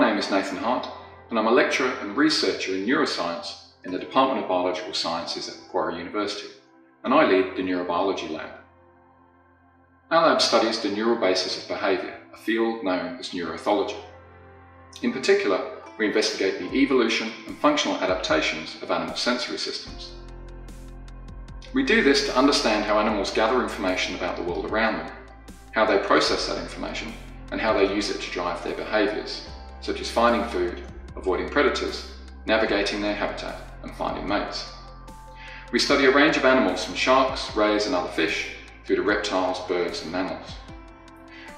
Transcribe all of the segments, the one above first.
name is Nathan Hart, and I'm a lecturer and researcher in neuroscience in the Department of Biological Sciences at Macquarie University, and I lead the Neurobiology Lab. Our lab studies the neural basis of behaviour, a field known as neuroethology. In particular, we investigate the evolution and functional adaptations of animal sensory systems. We do this to understand how animals gather information about the world around them, how they process that information, and how they use it to drive their behaviours, such as finding food, avoiding predators, navigating their habitat, and finding mates. We study a range of animals from sharks, rays, and other fish, through to reptiles, birds, and mammals.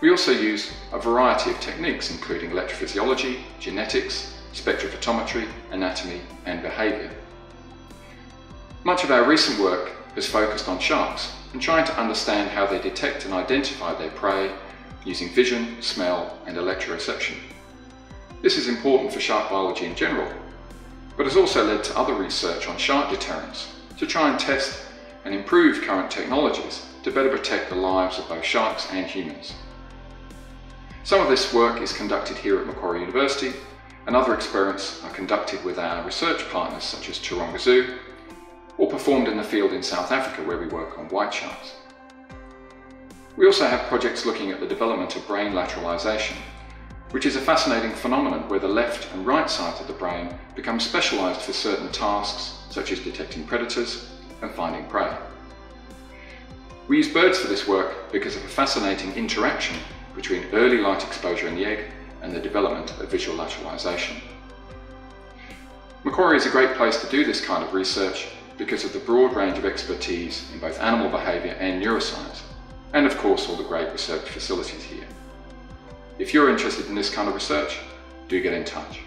We also use a variety of techniques including electrophysiology, genetics, spectrophotometry, anatomy and behaviour. Much of our recent work has focused on sharks and trying to understand how they detect and identify their prey using vision, smell and electroreception. This is important for shark biology in general, but has also led to other research on shark deterrence to try and test and improve current technologies to better protect the lives of both sharks and humans. Some of this work is conducted here at Macquarie University and other experiments are conducted with our research partners such as Taronga Zoo or performed in the field in South Africa where we work on white sharks. We also have projects looking at the development of brain lateralization, which is a fascinating phenomenon where the left and right sides of the brain become specialized for certain tasks such as detecting predators and finding prey. We use birds for this work because of a fascinating interaction between early light exposure in the egg and the development of visual lateralization. Macquarie is a great place to do this kind of research because of the broad range of expertise in both animal behaviour and neuroscience, and of course all the great research facilities here. If you're interested in this kind of research, do get in touch.